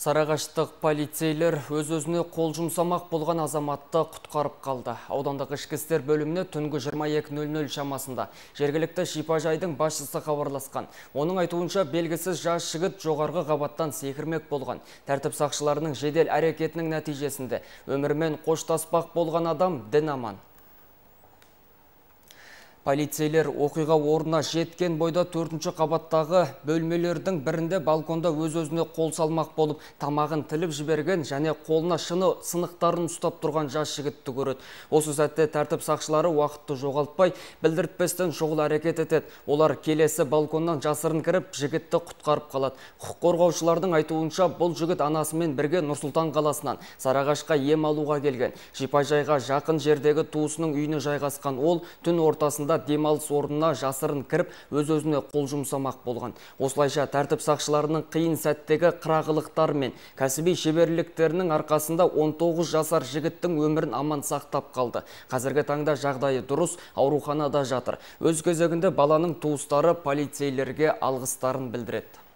Сарағаштық полицейлер өз-өзіне қол жұмсамақ болған азаматты құтқарып қалды. Аудандық ішкі істер бөліміне түнгі 22.00 шамасында жергілікті шипажайдың басшысы хабарласқан. Оның айтуынша белгісіз жас жігіт жоғарғы қабаттан секірмек болған. Тәртіп сақшыларының жедел әрекетінің нәтижесінде өмірмен қоштаспақ болған адам дін аман. Полицейлер оқиға орнына жеткен бойда төртінші қабаттағы бөлмелердің бірінде балконда өз-өзіне қол салмақ болып, тамағын тіліп жіберген және қолына шыны сынықтарын ұстап тұрған жас жігітті көреді. Осы сәтте тәртіп сақшылары уақытты жоғалтпай, білдіртпестен шұғыл әрекет етеді. Олар келесі балконнан жасырын кіріп, жігітті құтқарып қалады. Құқық қорғаушылардың айтуынша бұл жігіт анасымен бірге Нұрсұлтан қаласынан Сарағашқа ем алуға келген. Шипажайға жақын жердегі туысының үйіне жайғасқан ол түн ортасында демалыс орнына жасырын кіріп, өз-өзіне қол жұмсамақ болған. Осылайша тәртіп сақшыларының қиын сәттегі қырағылықтары мен кәсіби шеберліктерінің арқасында 19 жасар жігіттің өмірін аман сақтап қалды. Қазіргі таңда жағдайы дұрыс, ауруханада жатыр. Өз кезегінде баланың туыстары полицейлерге алғыстарын білдіреді.